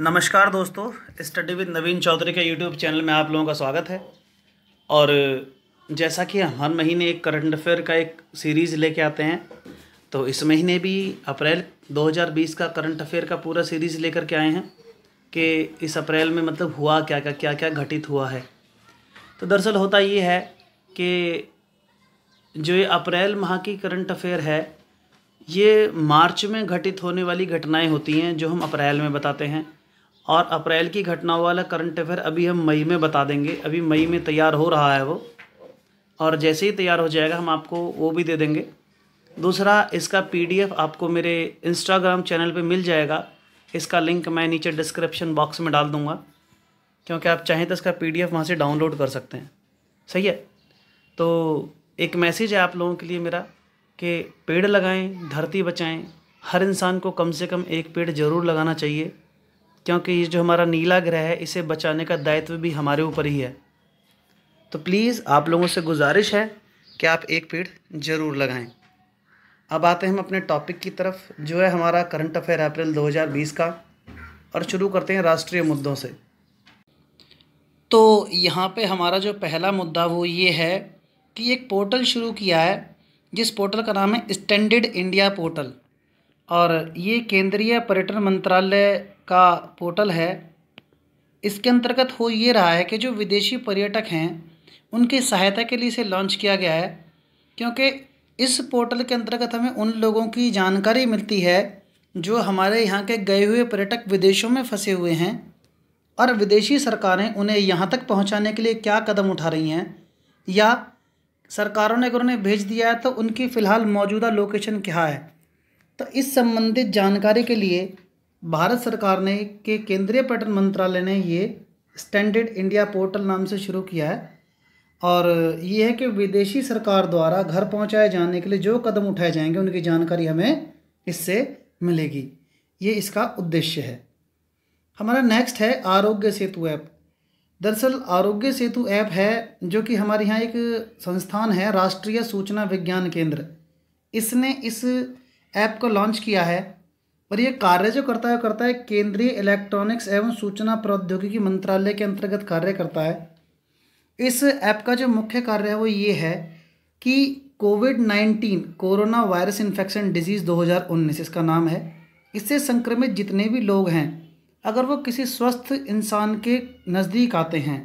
नमस्कार दोस्तों, study with नवीन चौधरी के यूट्यूब चैनल में आप लोगों का स्वागत है। और जैसा कि हर महीने एक करंट अफेयर का एक सीरीज़ लेके आते हैं तो इस महीने भी अप्रैल 2020 का करंट अफेयर का पूरा सीरीज़ लेकर के आए हैं कि इस अप्रैल में मतलब हुआ क्या क्या क्या क्या घटित हुआ है। तो दरअसल होता ये है कि जो ये अप्रैल माह की करंट अफेयर है, ये मार्च में घटित होने वाली घटनाएँ होती हैं जो हम अप्रैल में बताते हैं। और अप्रैल की घटनाओं वाला करंट अफेयर अभी हम मई में बता देंगे। अभी मई में तैयार हो रहा है वो। और जैसे ही तैयार हो जाएगा, हम आपको वो भी दे देंगे। दूसरा, इसका पीडीएफ आपको मेरे इंस्टाग्राम चैनल पे मिल जाएगा। इसका लिंक मैं नीचे डिस्क्रिप्शन बॉक्स में डाल दूँगा। क्योंकि आप चाहें तो इसका पीडीएफ वहाँ से डाउनलोड कर सकते हैं। सही है? तो एक मैसेज है आप लोगों के लिए मेरा कि पेड़ लगाएँ, धरती बचाएँ। हर इंसान को कम से कम एक पेड़ ज़रूर लगाना चाहिए। क्योंकि ये जो हमारा नीला ग्रह है, इसे बचाने का दायित्व भी हमारे ऊपर ही है। तो प्लीज़ आप लोगों से गुजारिश है कि आप एक पेड़ ज़रूर लगाएँ। अब आते हैं हम अपने टॉपिक की तरफ़, जो है हमारा करंट अफेयर अप्रैल 2020 का, और शुरू करते हैं राष्ट्रीय मुद्दों से। तो यहाँ पे हमारा जो पहला मुद्दा वो ये है कि एक पोर्टल शुरू किया है, जिस पोर्टल का नाम है स्टैंडर्ड इंडिया पोर्टल और ये केंद्रीय पर्यटन मंत्रालय का पोर्टल है। इसके अंतर्गत हो ये रहा है कि जो विदेशी पर्यटक हैं, उनकी सहायता के लिए इसे लॉन्च किया गया है, क्योंकि इस पोर्टल के अंतर्गत हमें उन लोगों की जानकारी मिलती है, जो हमारे यहाँ के गए हुए पर्यटक विदेशों में फंसे हुए हैं, और विदेशी सरकारें उन्हें यहाँ तक पहुँचाने के लिए क्या कदम उठा रही हैं, या सरकारों ने अगर उन्हें भेज दिया है तो उनकी फ़िलहाल मौजूदा लोकेशन क्या है? तो इस संबंधित जानकारी के लिए भारत सरकार ने के केंद्रीय पर्यटन मंत्रालय ने ये स्टैंडर्ड इंडिया पोर्टल नाम से शुरू किया है और ये है कि विदेशी सरकार द्वारा घर पहुँचाए जाने के लिए जो कदम उठाए जाएँगे, उनकी जानकारी हमें इससे मिलेगी। ये इसका उद्देश्य है। हमारा नेक्स्ट है आरोग्य सेतु ऐप। दरअसल आरोग्य सेतु ऐप है जो कि हमारे यहाँ एक संस्थान है, राष्ट्रीय सूचना विज्ञान केंद्र। इसने इस ऐप को लॉन्च किया है। और ये कार्य जो करता है करता है केंद्रीय इलेक्ट्रॉनिक्स एवं सूचना प्रौद्योगिकी मंत्रालय के अंतर्गत कार्य करता है। इस ऐप का जो मुख्य कार्य है, वो ये है कि Covid nineteen, corona virus infection disease 2019 इसका नाम है। इससे संक्रमित जितने भी लोग हैं, अगर वो किसी स्वस्थ इंसान के नज़दीक आते हैं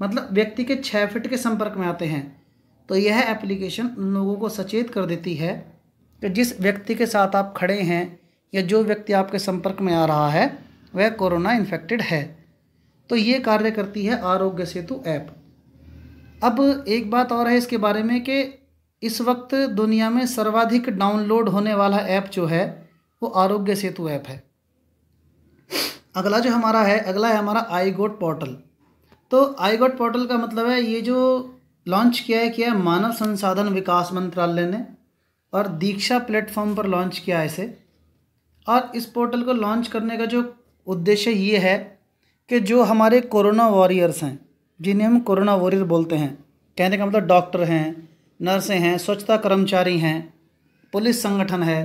मतलब व्यक्ति के छः फिट के संपर्क में आते हैं तो यह एप्लीकेशन उन लोगों को सचेत कर देती है कि जिस व्यक्ति के साथ आप खड़े हैं या जो व्यक्ति आपके संपर्क में आ रहा है, वह कोरोना इन्फेक्टेड है। तो ये कार्य करती है आरोग्य सेतु ऐप। अब एक बात और है इसके बारे में कि इस वक्त दुनिया में सर्वाधिक डाउनलोड होने वाला ऐप जो है, वो आरोग्य सेतु ऐप है। अगला जो हमारा है, अगला है हमारा आई गोट पोर्टल। तो आई गोट पोर्टल का मतलब है ये जो लॉन्च किया है किया है मानव संसाधन विकास मंत्रालय ने, और दीक्षा प्लेटफॉर्म पर लॉन्च किया है इसे। और इस पोर्टल को लॉन्च करने का जो उद्देश्य ये है कि जो हमारे कोरोना वॉरियर्स हैं, जिन्हें हम कोरोना वॉरियर बोलते हैं, कहने का मतलब डॉक्टर हैं, नर्सें हैं, स्वच्छता कर्मचारी हैं, पुलिस संगठन है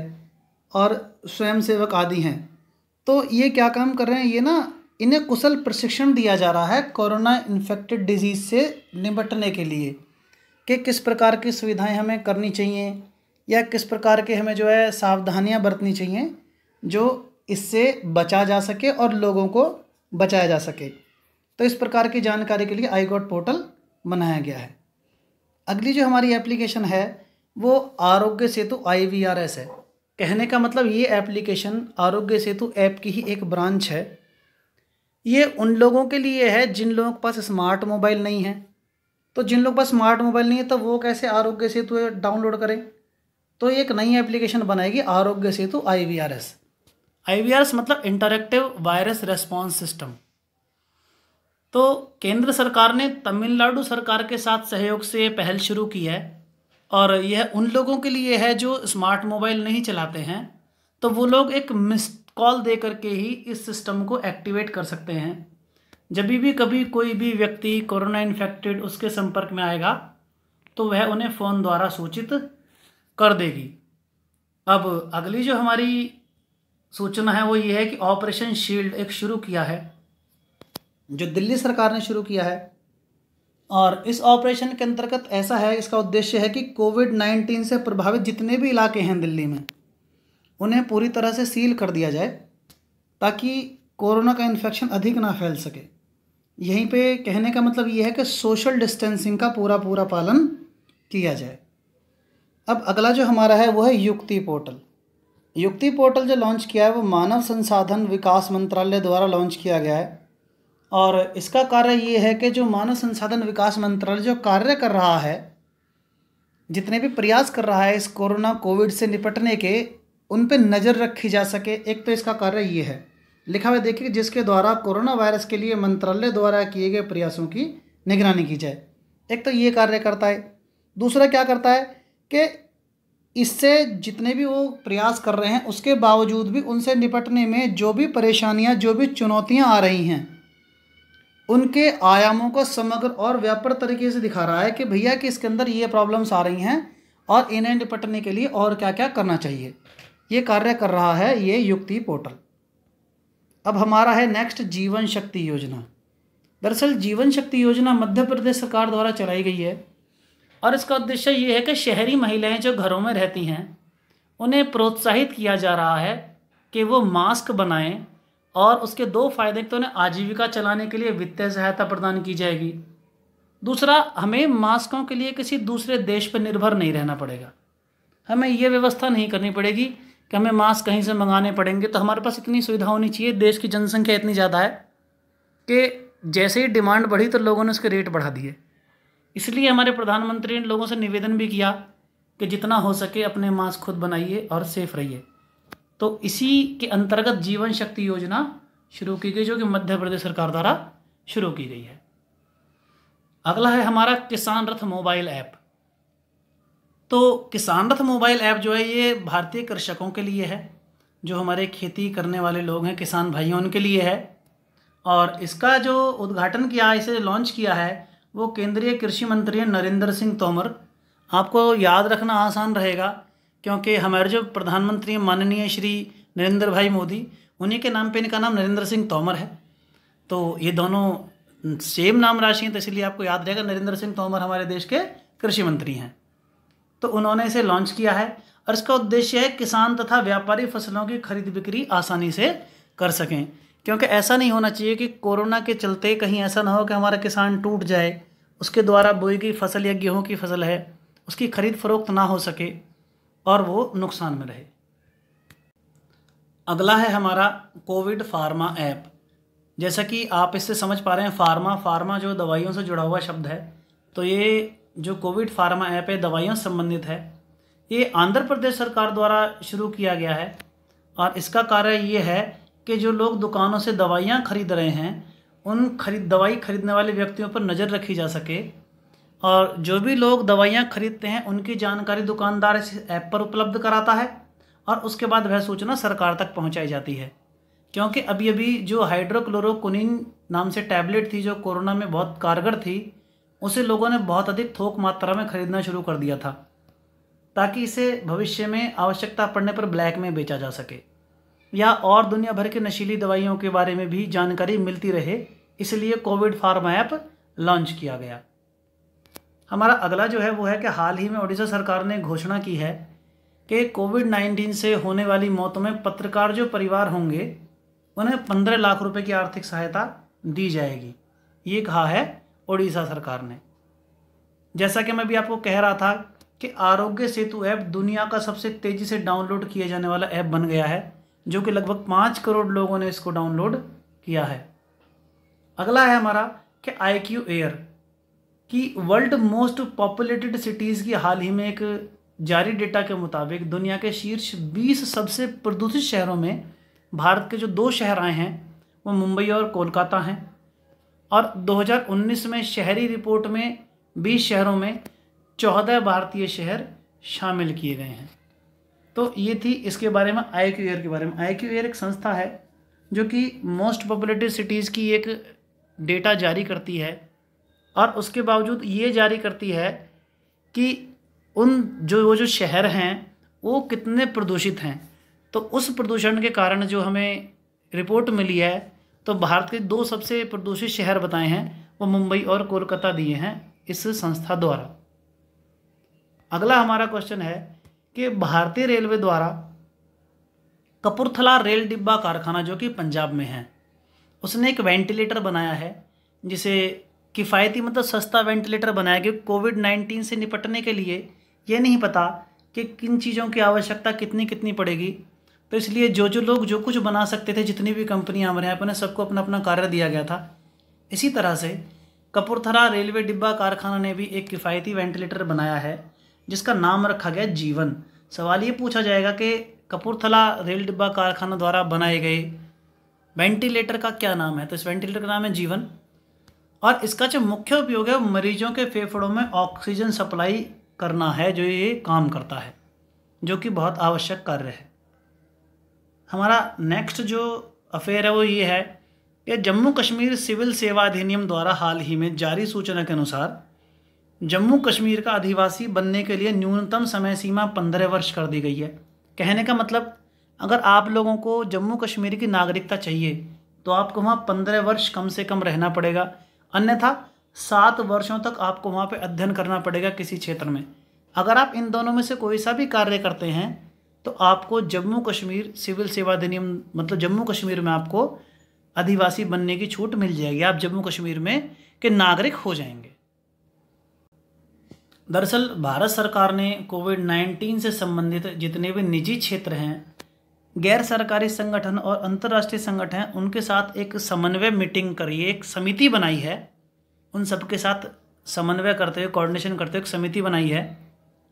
और स्वयंसेवक आदि हैं तो ये क्या काम कर रहे हैं? ये ना इन्हें कुशल प्रशिक्षण दिया जा रहा है कोरोना इन्फेक्टेड डिज़ीज़ से निपटने के लिए, कि किस प्रकार की सुविधाएँ हमें करनी चाहिए या किस प्रकार के हमें जो है सावधानियाँ बरतनी चाहिए। जो इससे बचा जा सके और लोगों को बचाया जा सके। तो इस प्रकार की जानकारी के लिए आई गॉट पोर्टल बनाया गया है। अगली जो हमारी एप्लीकेशन है, वो Aarogya Setu I V R S है। कहने का मतलब ये एप्लीकेशन आरोग्य सेतु ऐप की ही एक ब्रांच है। ये उन लोगों के लिए है जिन लोगों के पास स्मार्ट मोबाइल नहीं है। तो जिन लोगों के पास स्मार्ट मोबाइल नहीं है तो वो कैसे आरोग्य सेतु डाउनलोड करें? तो एक नई एप्लीकेशन बनाएगी Aarogya Setu I V R S S मतलब इंटरेक्टिव वायरस रेस्पॉन्स सिस्टम तो केंद्र सरकार ने तमिलनाडु सरकार के साथ सहयोग से पहल शुरू की है और यह उन लोगों के लिए है जो स्मार्ट मोबाइल नहीं चलाते हैं तो वो लोग एक मिस कॉल दे करके ही इस सिस्टम को एक्टिवेट कर सकते हैं। जब भी, कभी कोई भी व्यक्ति कोरोना इन्फेक्टेड उसके संपर्क में आएगा तो वह उन्हें फ़ोन द्वारा सूचित कर देगी। अब अगली जो हमारी सूचना है वो ये है कि ऑपरेशन शील्ड एक शुरू किया है। जो दिल्ली सरकार ने शुरू किया है। और इस ऑपरेशन के अंतर्गत ऐसा है, इसका उद्देश्य है कि कोविड नाइन्टीन से प्रभावित जितने भी इलाके हैं दिल्ली में, उन्हें पूरी तरह से सील कर दिया जाए ताकि कोरोना का इन्फेक्शन अधिक ना फैल सके। यहीं पे कहने का मतलब ये है कि सोशल डिस्टेंसिंग का पूरा पूरा पालन किया जाए। अब अगला जो हमारा है, वो है युक्ति पोर्टल। युक्ति पोर्टल जो लॉन्च किया है, वो मानव संसाधन विकास मंत्रालय द्वारा लॉन्च किया गया है। और इसका कार्य ये है कि जो मानव संसाधन विकास मंत्रालय जो कार्य कर रहा है, जितने भी प्रयास कर रहा है इस कोरोना कोविड से निपटने के, उन पर नज़र रखी जा सके। एक तो इसका कार्य ये है, लिखा हुआ देखिए जिसके द्वारा कोरोना वायरस के लिए मंत्रालय द्वारा किए गए प्रयासों की निगरानी की जाए। एक तो ये कार्य करता है। दूसरा क्या करता है कि इससे जितने भी वो प्रयास कर रहे हैं, उसके बावजूद भी उनसे निपटने में जो भी परेशानियाँ, जो भी चुनौतियाँ आ रही हैं, उनके आयामों को समग्र और व्यापक तरीके से दिखा रहा है कि भैया कि इसके अंदर ये प्रॉब्लम्स आ रही हैं और इन्हें निपटने के लिए और क्या क्या करना चाहिए। ये कार्य कर रहा है ये युक्ति पोर्टल। अब हमारा है नेक्स्ट जीवन शक्ति योजना। दरअसल जीवन शक्ति योजना मध्य प्रदेश सरकार द्वारा चलाई गई है। और इसका उद्देश्य ये है कि शहरी महिलाएँ जो घरों में रहती हैं, उन्हें प्रोत्साहित किया जा रहा है कि वो मास्क बनाएँ और उसके दो फ़ायदे तो उन्हें आजीविका चलाने के लिए वित्तीय सहायता प्रदान की जाएगी। दूसरा, हमें मास्कों के लिए किसी दूसरे देश पर निर्भर नहीं रहना पड़ेगा। हमें ये व्यवस्था नहीं करनी पड़ेगी कि हमें मास्क कहीं से मंगाने पड़ेंगे। तो हमारे पास इतनी सुविधा होनी चाहिए, देश की जनसंख्या इतनी ज़्यादा है कि जैसे ही डिमांड बढ़ी तो लोगों ने उसके रेट बढ़ा दिए। इसलिए हमारे प्रधानमंत्री ने लोगों से निवेदन भी किया कि जितना हो सके अपने मास्क खुद बनाइए और सेफ़ रहिए। तो इसी के अंतर्गत जीवन शक्ति योजना शुरू की गई, जो कि मध्य प्रदेश सरकार द्वारा शुरू की गई है। अगला है हमारा किसान रथ मोबाइल ऐप। तो किसान रथ मोबाइल ऐप जो है, ये भारतीय कृषकों के लिए है, जो हमारे खेती करने वाले लोग हैं, किसान भाइयों उनके लिए है। और इसका जो उद्घाटन किया, इसे लॉन्च किया है वो केंद्रीय कृषि मंत्री हैं नरेंद्र सिंह तोमर। आपको याद रखना आसान रहेगा, क्योंकि हमारे जो प्रधानमंत्री हैं, माननीय श्री नरेंद्र भाई मोदी, उन्हीं के नाम पे इनका नाम नरेंद्र सिंह तोमर है। तो ये दोनों सेम नाम राशि हैं तो इसलिए आपको याद रहेगा, नरेंद्र सिंह तोमर हमारे देश के कृषि मंत्री हैं। तो उन्होंने इसे लॉन्च किया है, और इसका उद्देश्य है किसान तथा व्यापारी फ़सलों की खरीद बिक्री आसानी से कर सकें। क्योंकि ऐसा नहीं होना चाहिए कि कोरोना के चलते कहीं ऐसा ना हो कि हमारा किसान टूट जाए, उसके द्वारा बोई गई फ़सल या गेहूँ की फ़सल है, उसकी खरीद फरोख्त ना हो सके और वो नुकसान में रहे। अगला है हमारा कोविड फार्मा ऐप। जैसा कि आप इससे समझ पा रहे हैं, फार्मा फार्मा जो दवाइयों से जुड़ा हुआ शब्द है तो ये जो कोविड फार्मा ऐप है, दवाइयों से संबंधित है, ये आंध्र प्रदेश सरकार द्वारा शुरू किया गया है और इसका कार्य ये है कि जो लोग दुकानों से दवाइयाँ खरीद रहे हैं, उन खरीद, दवाई खरीदने वाले व्यक्तियों पर नज़र रखी जा सके। और जो भी लोग दवाइयाँ खरीदते हैं, उनकी जानकारी दुकानदार इस ऐप पर उपलब्ध कराता है और उसके बाद वह सूचना सरकार तक पहुँचाई जाती है। क्योंकि अभी अभी जो हाइड्रोक्लोरोक्विन नाम से टैबलेट थी, जो कोरोना में बहुत कारगर थी, उसे लोगों ने बहुत अधिक थोक मात्रा में खरीदना शुरू कर दिया था, ताकि इसे भविष्य में आवश्यकता पड़ने पर ब्लैक में बेचा जा सके। या और दुनिया भर के नशीली दवाइयों के बारे में भी जानकारी मिलती रहे, इसलिए कोविड फार्मा ऐप लॉन्च किया गया। हमारा अगला जो है, वो है कि हाल ही में उड़ीसा सरकार ने घोषणा की है कि कोविड नाइन्टीन से होने वाली मौतों में पत्रकार जो परिवार होंगे, उन्हें पंद्रह लाख रुपए की आर्थिक सहायता दी जाएगी। ये कहा है उड़ीसा सरकार ने। जैसा कि मैं भी आपको कह रहा था कि आरोग्य सेतु ऐप दुनिया का सबसे तेज़ी से डाउनलोड किया जाने वाला ऐप बन गया है। जो कि लगभग पाँच करोड़ लोगों ने इसको डाउनलोड किया है। अगला है हमारा कि आई क्यू एयर कि वर्ल्ड मोस्ट पॉपुलेटेड सिटीज़ की हाल ही में एक जारी डेटा के मुताबिक दुनिया के शीर्ष 20 सबसे प्रदूषित शहरों में भारत के जो दो शहर आए हैं, वो मुंबई और कोलकाता हैं। और 2019 में शहरी रिपोर्ट में 20 शहरों में 14 भारतीय शहर शामिल किए गए हैं। तो ये थी इसके बारे में आई क्यू एयर के बारे में। आई क्यू एयर एक संस्था है जो कि मोस्ट पॉपुलेटेड सिटीज़ की एक डेटा जारी करती है और उसके बावजूद ये जारी करती है कि उन जो, वो जो शहर हैं, वो कितने प्रदूषित हैं। तो उस प्रदूषण के कारण जो हमें रिपोर्ट मिली है तो भारत के दो सबसे प्रदूषित शहर बताए हैं, वो मुंबई और कोलकाता दिए हैं इस संस्था द्वारा। अगला हमारा क्वेश्चन है कि भारतीय रेलवे द्वारा कपूरथला रेल डिब्बा कारखाना, जो कि पंजाब में है, उसने एक वेंटिलेटर बनाया है, जिसे किफ़ायती मतलब सस्ता वेंटिलेटर बनाया, क्योंकि कोविड नाइन्टीन से निपटने के लिए ये नहीं पता कि किन चीज़ों की आवश्यकता कितनी कितनी पड़ेगी। तो इसलिए जो जो लोग जो कुछ बना सकते थे, जितनी भी कंपनियाँ हमारे यहाँ पर सबको अपना अपना कार्य दिया गया था। इसी तरह से कपूरथला रेलवे डिब्बा कारखाना ने भी एक किफ़ायती वेंटिलेटर बनाया है जिसका नाम रखा गया जीवन। सवाल ये पूछा जाएगा कि कपूरथला रेल डिब्बा कारखाना द्वारा बनाए गए वेंटिलेटर का क्या नाम है? तो इस वेंटिलेटर का नाम है जीवन। और इसका जो मुख्य उपयोग है, मरीजों के फेफड़ों में ऑक्सीजन सप्लाई करना है, जो ये काम करता है, जो कि बहुत आवश्यक कार्य है। हमारा नेक्स्ट जो अफेयर है, वो ये है कि जम्मू कश्मीर सिविल सेवा अधिनियम द्वारा हाल ही में जारी सूचना के अनुसार जम्मू कश्मीर का अधिवासी बनने के लिए न्यूनतम समय सीमा पंद्रह वर्ष कर दी गई है। कहने का मतलब अगर आप लोगों को जम्मू कश्मीर की नागरिकता चाहिए तो आपको वहाँ पंद्रह वर्ष कम से कम रहना पड़ेगा। अन्यथा, सात वर्षों तक आपको वहाँ पर अध्ययन करना पड़ेगा किसी क्षेत्र में। अगर आप इन दोनों में से कोई सा भी कार्य करते हैं तो आपको जम्मू कश्मीर सिविल सेवा अधिनियम मतलब जम्मू कश्मीर में आपको आदिवासी बनने की छूट मिल जाएगी। आप जम्मू कश्मीर में के नागरिक हो जाएँगे। दरअसल भारत सरकार ने कोविड नाइन्टीन से संबंधित जितने भी निजी क्षेत्र हैं, गैर सरकारी संगठन और अंतर्राष्ट्रीय संगठन, उनके साथ एक समन्वय मीटिंग करी, एक समिति बनाई है। उन सबके साथ समन्वय करते हुए, कोऑर्डिनेशन करते हुए एक समिति बनाई है,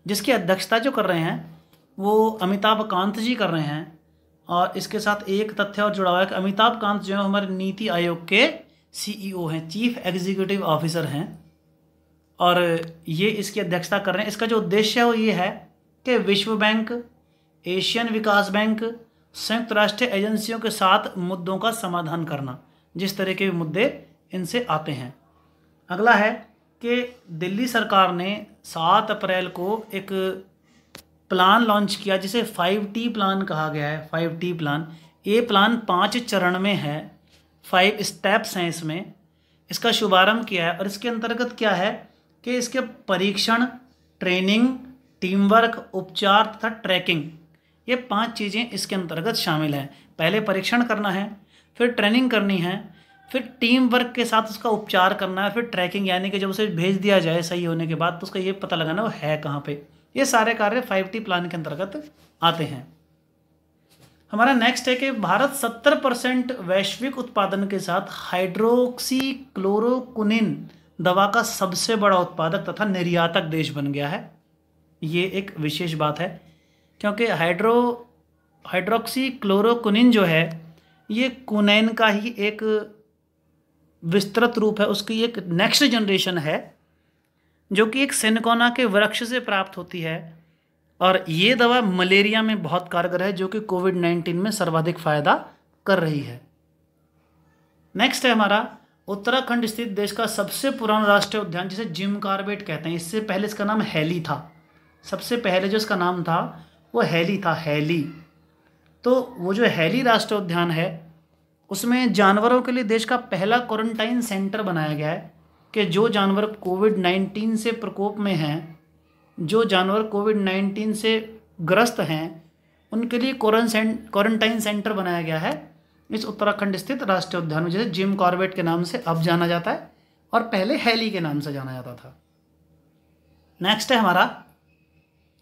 जिसकी अध्यक्षता जो कर रहे हैं, वो अमिताभ कांत जी कर रहे हैं। और इसके साथ एक तथ्य और जुड़ा हुआ है कि अमिताभ कांत जो है हमारे नीति आयोग के सीईओ हैं चीफ एग्जीक्यूटिव ऑफिसर हैं। और ये इसकी अध्यक्षता कर रहे हैं। इसका जो उद्देश्य है वो ये है कि विश्व बैंक, एशियन विकास बैंक, संयुक्त राष्ट्र एजेंसियों के साथ मुद्दों का समाधान करना, जिस तरह के मुद्दे इनसे आते हैं। अगला है कि दिल्ली सरकार ने सात अप्रैल को एक प्लान लॉन्च किया, जिसे फाइव टी प्लान कहा गया है। Five T plan. ये प्लान पाँच चरण में है। फाइव स्टेप्स हैं इसमें। इसका शुभारंभ किया है और इसके अंतर्गत क्या है? कि इसके परीक्षण, ट्रेनिंग टीम वर्क उपचार तथा ट्रैकिंग, ये पाँच चीज़ें इसके अंतर्गत शामिल हैं। पहले परीक्षण करना है, फिर ट्रेनिंग करनी है, फिर टीम वर्क के साथ उसका उपचार करना है, फिर ट्रैकिंग, यानी कि जब उसे भेज दिया जाए सही होने के बाद तो उसका ये पता लगाना वो है कहाँ पे। ये सारे कार्य फाइव टी प्लान के अंतर्गत आते हैं। हमारा नेक्स्ट है कि भारत सत्तर परसेंट वैश्विक उत्पादन के साथ हाइड्रोक्सी क्लोरोकुनिन दवा का सबसे बड़ा उत्पादक तथा निर्यातक देश बन गया है। ये एक विशेष बात है, क्योंकि हाइड्रो हाइड्रोक्सी क्लोरोकुनिन जो है, ये कुनैन का ही एक विस्तृत रूप है। उसकी एक नेक्स्ट जनरेशन है, जो कि एक सेनकोना के वृक्ष से प्राप्त होती है। और ये दवा मलेरिया में बहुत कारगर है, जो कि कोविड नाइन्टीन में सर्वाधिक फ़ायदा कर रही है। नेक्स्ट है हमारा उत्तराखंड स्थित देश का सबसे पुराना राष्ट्रीय उद्यान, जिसे जिम कार्बेट कहते हैं। इससे पहले इसका नाम हैली था। सबसे पहले जो इसका नाम था, वो हैली था, हैली। तो वो जो हैली राष्ट्रीय उद्यान है, उसमें जानवरों के लिए देश का पहला क्वारंटाइन सेंटर बनाया गया है कि जो जानवर कोविड नाइन्टीन से प्रकोप में हैं, जो जानवर कोविड नाइन्टीन से ग्रस्त हैं, उनके लिए क्वारंटाइन सेंटर बनाया गया है। इस उत्तराखंड स्थित राष्ट्रीय उद्यान में, जैसे जिम कॉर्बेट के नाम से अब जाना जाता है, और पहले हैली के नाम से जाना जाता था। नेक्स्ट है हमारा,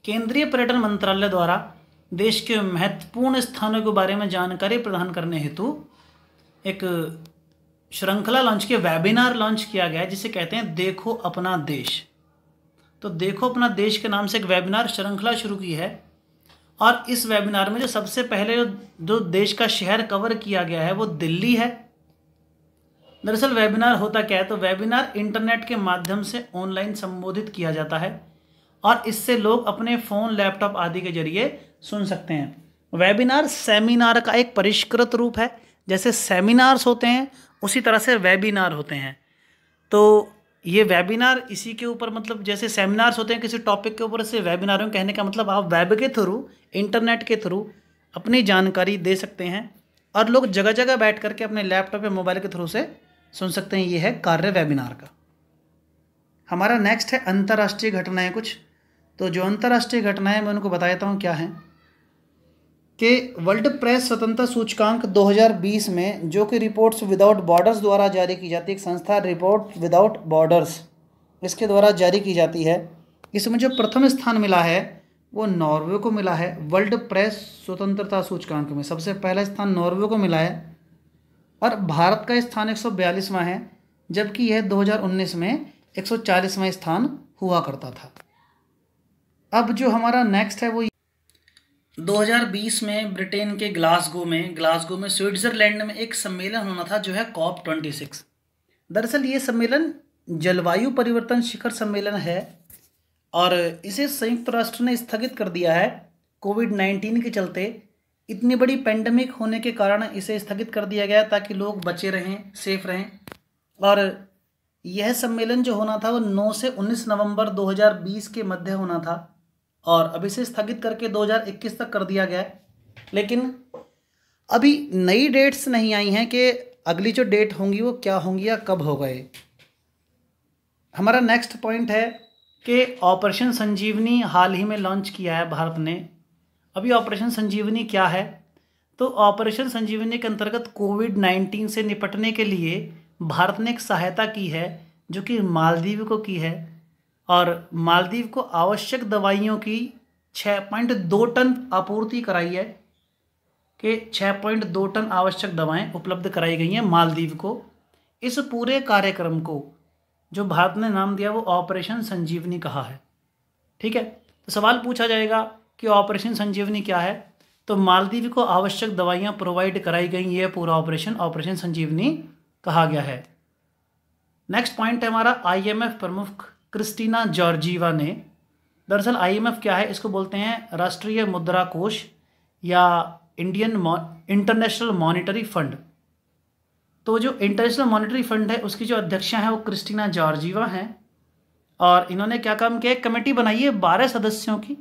केंद्रीय पर्यटन मंत्रालय द्वारा देश के महत्वपूर्ण स्थानों के बारे में जानकारी प्रदान करने हेतु एक श्रृंखला लॉन्च किया वेबिनार लॉन्च किया गया है, जिसे कहते हैं देखो अपना देश। तो देखो अपना देश के नाम से एक वेबिनार श्रृंखला शुरू की है और इस वेबिनार में जो सबसे पहले जो जो देश का शहर कवर किया गया है, वो दिल्ली है। दरअसल वेबिनार होता क्या है? तो वेबिनार इंटरनेट के माध्यम से ऑनलाइन संबोधित किया जाता है और इससे लोग अपने फ़ोन लैपटॉप आदि के ज़रिए सुन सकते हैं। वेबिनार सेमिनार का एक परिष्कृत रूप है। जैसे सेमिनार्स होते हैं, उसी तरह से वेबिनार होते हैं। तो ये वेबिनार इसी के ऊपर मतलब जैसे सेमिनार्स होते हैं, किसी टॉपिक के ऊपर से वेबिनार में कहने का मतलब आप वेब के थ्रू इंटरनेट के थ्रू अपनी जानकारी दे सकते हैं और लोग जगह जगह बैठ करके अपने लैपटॉप या मोबाइल के थ्रू से सुन सकते हैं। ये है कार्य वेबिनार का। हमारा नेक्स्ट है अंतर्राष्ट्रीय घटनाएँ कुछ। तो जो अंतर्राष्ट्रीय घटनाएँ मैं उनको बताता हूँ क्या हैं। कि वर्ल्ड प्रेस स्वतंत्रता सूचकांक 2020 में, जो कि रिपोर्ट्स विदाउट बॉर्डर्स द्वारा जारी की जाती है, एक संस्था रिपोर्ट विदाउट बॉर्डर्स, इसके द्वारा जारी की जाती है। इसमें जो प्रथम स्थान मिला है, वो नॉर्वे को मिला है, वर्ल्ड प्रेस स्वतंत्रता सूचकांक में। सबसे पहला स्थान नॉर्वे को मिला है, और भारत का स्थान एक है, जबकि यह 2019 में एक सौ चालीसवां स्थान हुआ करता था। अब जो हमारा नेक्स्ट है, वो 2020 में ब्रिटेन के ग्लासगो में ग्लासगो में स्विट्ज़रलैंड में एक सम्मेलन होना था, जो है कॉप ट्वेंटी सिक्स। दरअसल ये सम्मेलन जलवायु परिवर्तन शिखर सम्मेलन है और इसे संयुक्त राष्ट्र ने स्थगित कर दिया है कोविड नाइन्टीन के चलते। इतनी बड़ी पेंडेमिक होने के कारण इसे स्थगित कर दिया गया ताकि लोग बचे रहें, सेफ़ रहें। और यह सम्मेलन जो होना था, वो 9 से 19 नवंबर 2020 के मध्य होना था। और अब इसे स्थगित करके 2021 तक कर दिया गया है। लेकिन अभी नई डेट्स नहीं आई हैं कि अगली जो डेट होंगी वो क्या होंगी या कब हो गए। हमारा नेक्स्ट पॉइंट है कि ऑपरेशन संजीवनी हाल ही में लॉन्च किया है भारत ने। अभी ऑपरेशन संजीवनी क्या है? तो ऑपरेशन संजीवनी के अंतर्गत कोविड नाइन्टीन से निपटने के लिए भारत ने एक सहायता की है जो कि मालदीव को की है। और मालदीव को आवश्यक दवाइयों की छः पॉइंट दो टन आपूर्ति कराई है कि छः पॉइंट दो टन आवश्यक दवाएँ उपलब्ध कराई गई हैं मालदीव को। इस पूरे कार्यक्रम को जो भारत ने नाम दिया वो ऑपरेशन संजीवनी कहा है। ठीक है? तो सवाल पूछा जाएगा कि ऑपरेशन संजीवनी क्या है? तो मालदीव को आवश्यक दवाइयाँ प्रोवाइड कराई गई, ये पूरा ऑपरेशन ऑपरेशन संजीवनी कहा गया है। नेक्स्ट पॉइंट है हमारा आईएमएफ प्रमुख क्रिस्टीना जॉर्जीवा ने, दरअसल आईएमएफ क्या है, इसको बोलते हैं राष्ट्रीय मुद्रा कोष या इंडियन इंटरनेशनल मॉनिटरी फंड। तो जो इंटरनेशनल मॉनिटरी फंड है, उसकी जो अध्यक्षा हैं वो क्रिस्टीना जॉर्जीवा हैं और इन्होंने क्या काम किया कमेटी बनाई है बारह सदस्यों की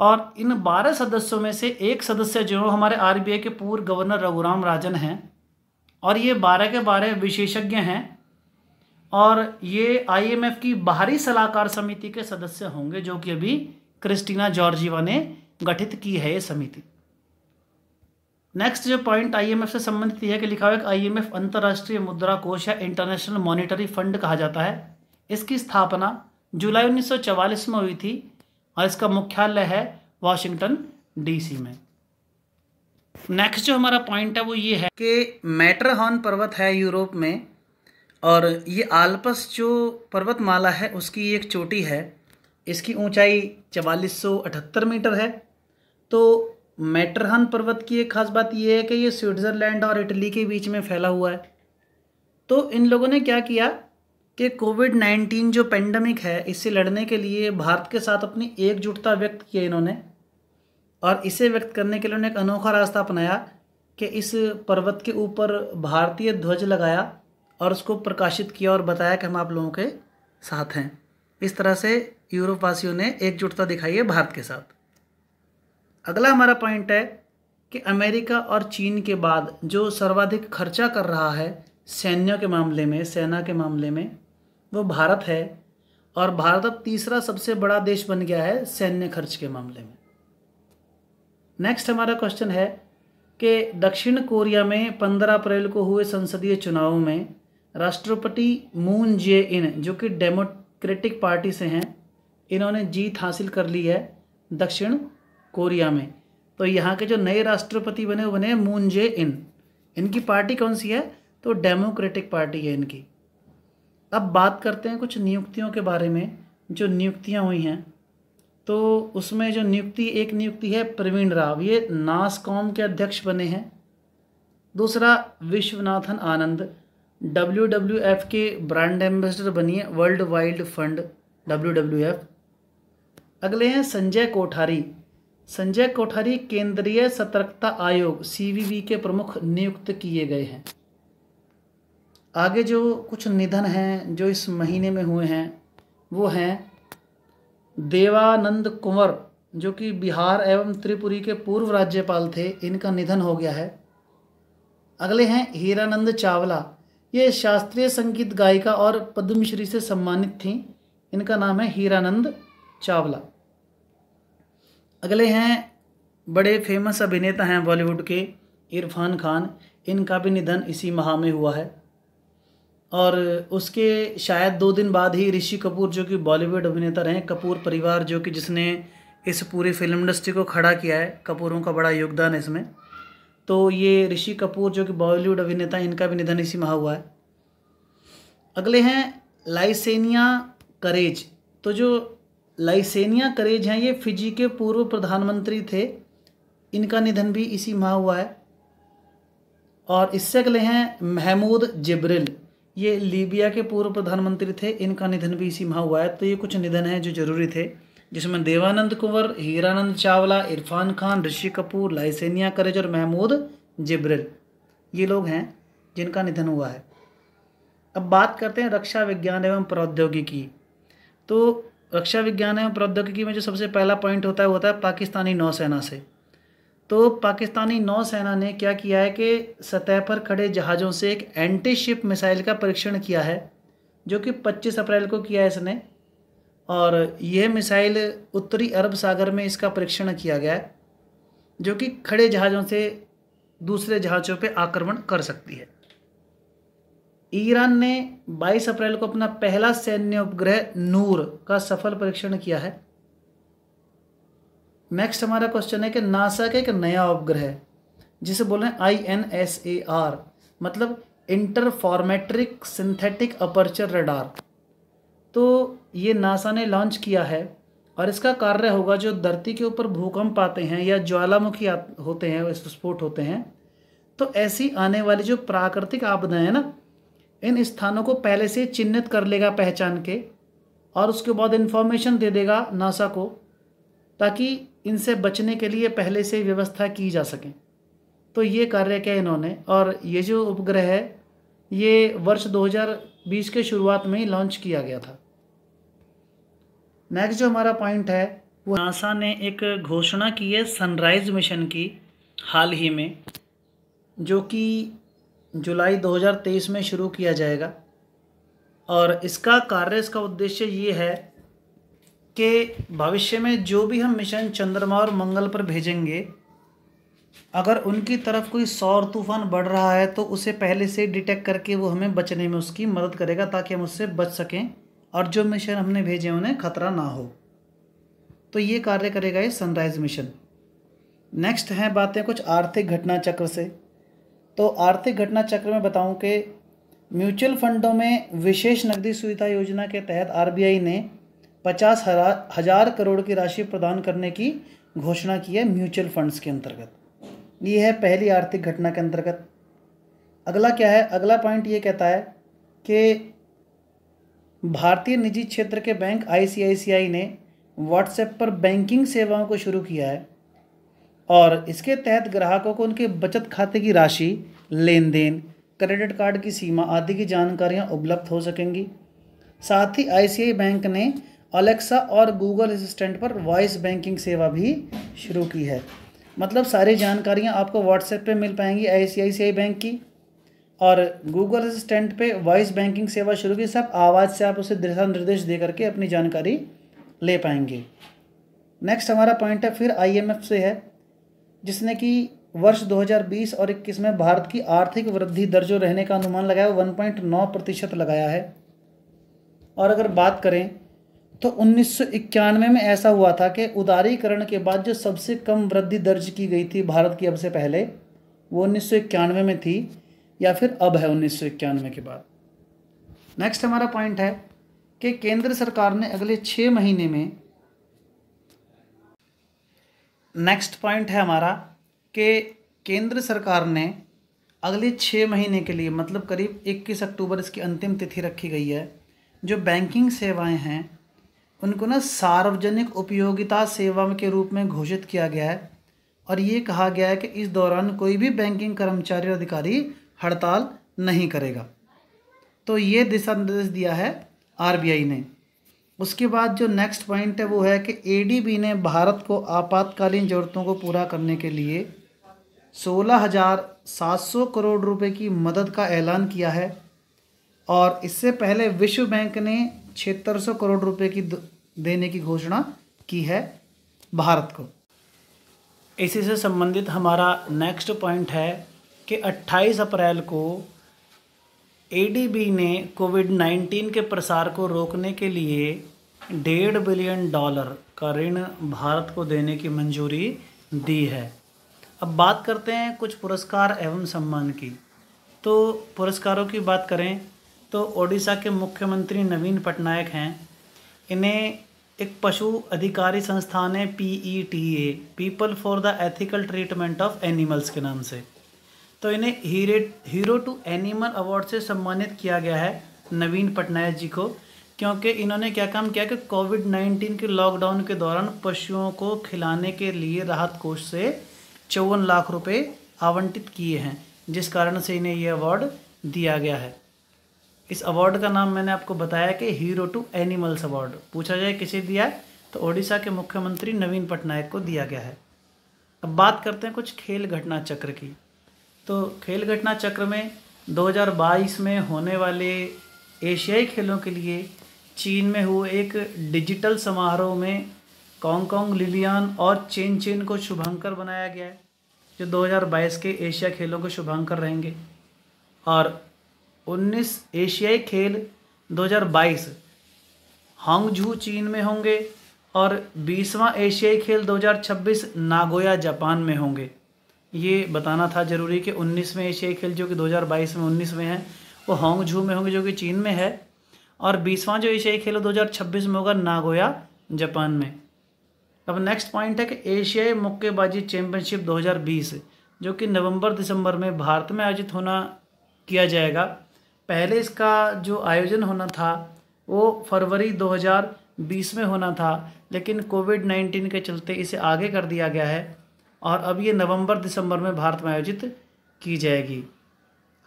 और इन बारह सदस्यों में से एक सदस्य जो हमारे आरबीआई के पूर्व गवर्नर रघुराम राजन हैं और ये बारह के बारह विशेषज्ञ हैं। और ये आईएमएफ की बाहरी सलाहकार समिति के सदस्य होंगे, जो कि अभी क्रिस्टीना जॉर्जीवा ने गठित की है ये समिति। नेक्स्ट जो पॉइंट आईएमएफ से संबंधित है कि लिखा हुआ है आईएमएफ अंतर्राष्ट्रीय मुद्रा कोष या इंटरनेशनल मॉनिटरी फंड कहा जाता है। इसकी स्थापना जुलाई 1944 में हुई थी और इसका मुख्यालय है वाशिंगटन डीसी में। नेक्स्ट जो हमारा पॉइंट है वो ये है कि मैटरहॉर्न पर्वत है यूरोप में और ये आलपस जो पर्वतमाला है, उसकी एक चोटी है। इसकी ऊंचाई चवालीस मीटर है। तो मैटरहन पर्वत की एक खास बात यह है कि ये स्विट्ज़रलैंड और इटली के बीच में फैला हुआ है। तो इन लोगों ने क्या किया कि कोविड नाइन्टीन जो पेंडेमिक है, इससे लड़ने के लिए भारत के साथ अपनी एकजुटता व्यक्त की इन्होंने। और इसे व्यक्त करने के लिए उन्होंने एक अनोखा रास्ता अपनाया कि इस पर्वत के ऊपर भारतीय ध्वज लगाया और उसको प्रकाशित किया और बताया कि हम आप लोगों के साथ हैं। इस तरह से यूरोप वासियों ने एकजुटता दिखाई है भारत के साथ। अगला हमारा पॉइंट है कि अमेरिका और चीन के बाद जो सर्वाधिक खर्चा कर रहा है सैन्यों के मामले में, सेना के मामले में, वो भारत है और भारत अब तीसरा सबसे बड़ा देश बन गया है सैन्य खर्च के मामले में। नेक्स्ट हमारा क्वेश्चन है कि दक्षिण कोरिया में 15 अप्रैल को हुए संसदीय चुनाव में राष्ट्रपति मून जे इन, जो कि डेमोक्रेटिक पार्टी से हैं, इन्होंने जीत हासिल कर ली है दक्षिण कोरिया में। तो यहाँ के जो नए राष्ट्रपति बने, वो बने मून जे इन। इनकी पार्टी कौन सी है? तो डेमोक्रेटिक पार्टी है इनकी। अब बात करते हैं कुछ नियुक्तियों के बारे में, जो नियुक्तियाँ हुई हैं। तो उसमें जो नियुक्ति, एक नियुक्ति है प्रवीण राव। ये नासकॉम के अध्यक्ष बने हैं। दूसरा Viswanathan Anand. W W F के ब्रांड एम्बेसडर बनिए world wild fund W W F अगले हैं संजय कोठारी। संजय कोठारी केंद्रीय सतर्कता आयोग सीवीवी के प्रमुख नियुक्त किए गए हैं। आगे जो कुछ निधन हैं, जो इस महीने में हुए हैं, वो हैं देवानंद कुंवर, जो कि बिहार एवं त्रिपुरी के पूर्व राज्यपाल थे। इनका निधन हो गया है। अगले हैं हीरानंद चावला। ये शास्त्रीय संगीत गायिका और पद्मश्री से सम्मानित थी। इनका नाम है हीरानंद चावला। अगले हैं बड़े फ़ेमस अभिनेता हैं बॉलीवुड के इरफान खान। इनका भी निधन इसी माह में हुआ है। और उसके शायद दो दिन बाद ही ऋषि कपूर, जो कि बॉलीवुड अभिनेता रहे, कपूर परिवार, जो कि जिसने इस पूरी फ़िल्म इंडस्ट्री को खड़ा किया है, कपूरों का बड़ा योगदान है इसमें। तो ये ऋषि कपूर जो कि बॉलीवुड अभिनेता हैं, इनका भी निधन इसी माह हुआ है। अगले हैं, लाइसेनिया करेज। तो जो लाइसेनिया करेज हैं, ये फिजी के पूर्व प्रधानमंत्री थे। इनका निधन भी इसी माह हुआ है। और इससे अगले हैं, महमूद जिब्रिल। ये लीबिया के पूर्व प्रधानमंत्री थे, इनका निधन भी इसी माह हुआ है। तो ये कुछ निधन हैं जो ज़रूरी थे। जिसमें देवानंद कुंवर, हीरानंद चावला, इरफान खान, ऋषि कपूर, लाइसेनिया करेज और महमूद जिब्रिल। ये लोग हैं जिनका निधन हुआ है। अब बात करते हैं रक्षा विज्ञान एवं प्रौद्योगिकी तो रक्षा विज्ञान एवं प्रौद्योगिकी में जो सबसे पहला पॉइंट होता है, वो होता है पाकिस्तानी नौसेना से। तो पाकिस्तानी नौसेना ने क्या किया है कि सतह पर खड़े जहाज़ों से एक एंटी शिप मिसाइल का परीक्षण किया है, जो कि 25 अप्रैल को किया है इसने। और यह मिसाइल उत्तरी अरब सागर में इसका परीक्षण किया गया है, जो कि खड़े जहाज़ों से दूसरे जहाज़ों पर आक्रमण कर सकती है। ईरान ने 22 अप्रैल को अपना पहला सैन्य उपग्रह नूर का सफल परीक्षण किया है। नेक्स्ट हमारा क्वेश्चन है कि नासा का एक नया उपग्रह, जिसे बोल I N S A R मतलब इंटरफॉर्मेट्रिक सिंथेटिक अपर्चर रडार तो ये नासा ने लॉन्च किया है और इसका कार्य होगा जो धरती के ऊपर भूकंप आते हैं या ज्वालामुखी होते हैं, विस्फोट होते हैं तो ऐसी आने वाली जो प्राकृतिक आपदाएँ हैं ना, इन स्थानों को पहले से चिन्हित कर लेगा पहचान के और उसके बाद इन्फॉर्मेशन दे देगा नासा को ताकि इनसे बचने के लिए पहले से व्यवस्था की जा सके। तो ये कार्य किया इन्होंने और ये जो उपग्रह है, ये वर्ष 2020 के शुरुआत में ही लॉन्च किया गया था। नेक्स्ट जो हमारा पॉइंट है, वो नासा ने एक घोषणा की है सनराइज मिशन की, हाल ही में, जो कि जुलाई 2023 में शुरू किया जाएगा। और इसका कार्य, इसका उद्देश्य ये है कि भविष्य में जो भी हम मिशन चंद्रमा और मंगल पर भेजेंगे, अगर उनकी तरफ़ कोई सौर तूफ़ान बढ़ रहा है तो उसे पहले से डिटेक्ट करके वो हमें बचने में उसकी मदद करेगा, ताकि हम उससे बच सकें। और जो मिशन हमने भेजे उन्हें खतरा ना हो। तो ये कार्य करेगा ये सनराइज मिशन नेक्स्ट हैं बातें कुछ आर्थिक घटना चक्र से। तो आर्थिक घटना चक्र में बताऊँ कि म्यूचुअल फंडों में विशेष नकदी सुविधा योजना के तहत आरबीआई ने पचास हज़ार करोड़ की राशि प्रदान करने की घोषणा की है म्यूचुअल फंड्स के अंतर्गत। ये है पहली आर्थिक घटना के अंतर्गत। अगला क्या है? अगला पॉइंट ये कहता है कि भारतीय निजी क्षेत्र के बैंक आईसीआईसीआई ने व्हाट्सएप पर बैंकिंग सेवाओं को शुरू किया है और इसके तहत ग्राहकों को उनके बचत खाते की राशि लेन देन क्रेडिट कार्ड की सीमा आदि की जानकारियाँ उपलब्ध हो सकेंगी। साथ ही आईसीआई बैंक ने अलेक्सा और गूगल असिस्टेंट पर वॉइस बैंकिंग सेवा भी शुरू की है। मतलब सारी जानकारियाँ आपको व्हाट्सएप पे मिल पाएँगी आईसीआईसीआई बैंक की। और गूगल असिस्टेंट पे वॉइस बैंकिंग सेवा शुरू की, सब आवाज़ से आप उसे दिशा निर्देश दे करके अपनी जानकारी ले पाएँगे। नेक्स्ट हमारा पॉइंट है, फिर आईएमएफ से है, जिसने कि वर्ष 2020 और 21 में भारत की आर्थिक वृद्धि दर जो रहने का अनुमान लगाया, वो 1.9 प्रतिशत लगाया है। और अगर बात करें तो उन्नीस सौ इक्यानवे में ऐसा हुआ था कि उदारीकरण के बाद जो सबसे कम वृद्धि दर्ज की गई थी भारत की, अब से पहले, वो उन्नीस सौ इक्यानवे में थी। या फिर अब है उन्नीस सौ इक्यानवे के बाद। नेक्स्ट हमारा पॉइंट है कि केंद्र सरकार ने अगले छः महीने में नेक्स्ट पॉइंट है हमारा कि केंद्र सरकार ने अगले छः महीने के लिए मतलब करीब 21 अक्टूबर इसकी अंतिम तिथि रखी गई है, जो बैंकिंग सेवाएँ हैं, उनको ना सार्वजनिक उपयोगिता सेवा के रूप में घोषित किया गया है। और ये कहा गया है कि इस दौरान कोई भी बैंकिंग कर्मचारी और अधिकारी हड़ताल नहीं करेगा। तो ये दिशा निर्देश दिया है आरबीआई ने। उसके बाद जो नेक्स्ट पॉइंट है वो है कि एडीबी ने भारत को आपातकालीन ज़रूरतों को पूरा करने के लिए सोलह हज़ार सात सौ करोड़ रुपए की मदद का ऐलान किया है और इससे पहले विश्व बैंक ने छिहत्तर सौ करोड़ रुपए की देने की घोषणा की है भारत को। इसी से संबंधित हमारा नेक्स्ट पॉइंट है कि 28 अप्रैल को एडीबी ने कोविड 19 के प्रसार को रोकने के लिए डेढ़ बिलियन डॉलर का ऋण भारत को देने की मंजूरी दी है। अब बात करते हैं कुछ पुरस्कार एवं सम्मान की। तो पुरस्कारों की बात करें तो ओडिशा के मुख्यमंत्री नवीन पटनायक हैं। इन्हें एक पशु अधिकारी संस्थान है P E T A people for the ethical treatment of animals के नाम से। तो इन्हें हीरे, हीरो टू एनिमल अवार्ड से सम्मानित किया गया है नवीन पटनायक जी को, क्योंकि इन्होंने क्या काम किया कि कोविड नाइन्टीन के लॉकडाउन के दौरान पशुओं को खिलाने के लिए राहत कोष से चौवन लाख रुपए आवंटित किए हैं, जिस कारण से इन्हें ये अवार्ड दिया गया है। इस अवार्ड का नाम मैंने आपको बताया कि हीरो टू एनिमल्स अवार्ड। पूछा जाए किसे दिया है तो ओडिशा के मुख्यमंत्री नवीन पटनायक को दिया गया है। अब बात करते हैं कुछ खेल घटना चक्र की। तो खेल घटना चक्र में 2022 में होने वाले एशियाई खेलों के लिए चीन में हुए एक डिजिटल समारोह में कांगकांग लिलियान और चेन चेन को शुभंकर बनाया गया है, जो 2022 के एशिया खेलों के शुभंकर रहेंगे। और उन्नीस एशियाई खेल 2022 हांगझू चीन में होंगे और बीसवां एशियाई खेल 2026 नागोया, जापान में होंगे। ये बताना था ज़रूरी कि उन्नीसवें एशियाई खेल जो कि 2022 में उन्नीस में है, वो हांगझू में होंगे जो कि चीन में है और बीसवां जो एशियाई खेल दो हज़ार छब्बीस में होगा नागोया, जापान में। अब नेक्स्ट पॉइंट है कि एशियाई मुक्केबाजी चैम्पियनशिप 2020 जो कि नवंबर दिसंबर में भारत में आयोजित होना किया जाएगा। पहले इसका जो आयोजन होना था, वो फरवरी 2020 में होना था, लेकिन कोविड 19 के चलते इसे आगे कर दिया गया है। और अब ये नवंबर दिसंबर में भारत में आयोजित की जाएगी।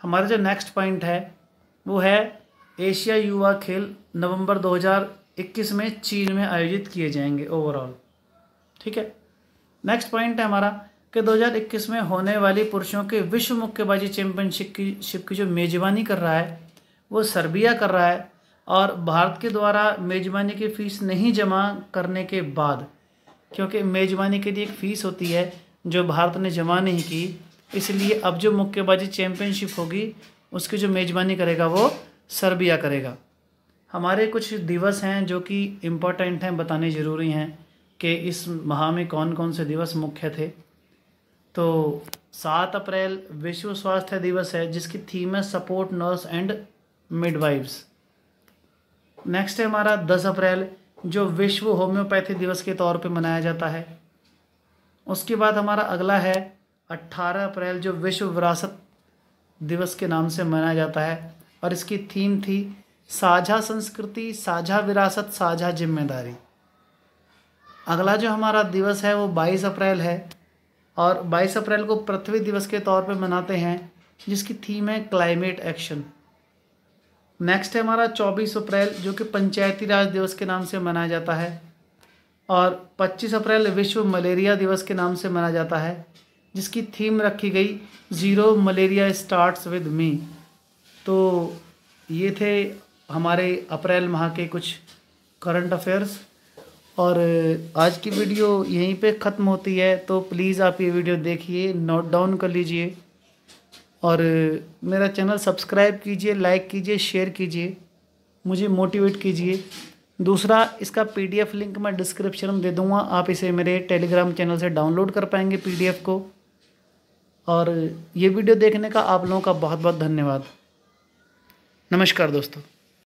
हमारा जो नेक्स्ट पॉइंट है, वो है एशिया युवा खेल नवंबर 2021 में चीन में आयोजित किए जाएँगे ओवरऑल ठीक है? नेक्स्ट पॉइंट है हमारा कि 2021 में होने वाली पुरुषों के विश्व मुक्केबाजी चैंपियनशिप की शिप की जो मेज़बानी कर रहा है, वो सर्बिया कर रहा है और भारत के द्वारा मेज़बानी की फ़ीस नहीं जमा करने के बाद, क्योंकि मेज़बानी के लिए एक फ़ीस होती है जो भारत ने जमा नहीं की, इसलिए अब जो मुक्केबाजी चैम्पियनशिप होगी, उसकी जो मेज़बानी करेगा वो सर्बिया करेगा। हमारे कुछ दिवस हैं जो कि इम्पोर्टेंट हैं, बताने ज़रूरी हैं कि इस माह में कौन कौन से दिवस मुख्य थे। तो सात अप्रैल विश्व स्वास्थ्य दिवस है, जिसकी थीम है support nurse and midwives next है हमारा दस अप्रैल, जो विश्व होम्योपैथी दिवस के तौर पे मनाया जाता है। उसके बाद हमारा अगला है अट्ठारह अप्रैल, जो विश्व विरासत दिवस के नाम से मनाया जाता है। और इसकी थीम थी साझा संस्कृति, साझा विरासत, साझा ज़िम्मेदारी। अगला जो हमारा दिवस है वो बाईस अप्रैल है। और 22 अप्रैल को पृथ्वी दिवस के तौर पे मनाते हैं, जिसकी थीम है क्लाइमेट एक्शन नेक्स्ट है हमारा 24 अप्रैल, जो कि पंचायती राज दिवस के नाम से मनाया जाता है। और 25 अप्रैल विश्व मलेरिया दिवस के नाम से मनाया जाता है, जिसकी थीम रखी गई zero malaria starts with me तो ये थे हमारे अप्रैल माह के कुछ करंट अफेयर्स और आज की वीडियो यहीं पे ख़त्म होती है तो प्लीज़ आप ये वीडियो देखिए नोट डाउन कर लीजिए। और मेरा चैनल सब्सक्राइब कीजिए लाइक कीजिए शेयर कीजिए। मुझे मोटिवेट कीजिए। दूसरा, इसका पीडीएफ लिंक मैं डिस्क्रिप्शन में दे दूँगा। आप इसे मेरे टेलीग्राम चैनल से डाउनलोड कर पाएँगे पीडीएफ को। और ये वीडियो देखने का आप लोगों का बहुत बहुत धन्यवाद। नमस्कार दोस्तों।